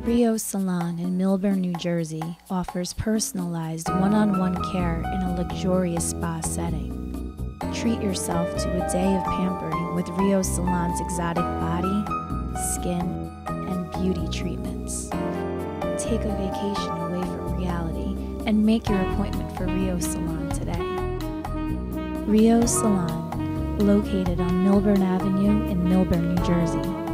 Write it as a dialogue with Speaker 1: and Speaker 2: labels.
Speaker 1: Rio Salon in Millburn, New Jersey offers personalized one on one care in a luxurious spa setting. Treat yourself to a day of pampering with Rio Salon's exotic body, skin, and beauty treatments. Take a vacation away from reality and make your appointment for Rio Salon today. Rio Salon, located on Millburn Avenue in Millburn, New Jersey.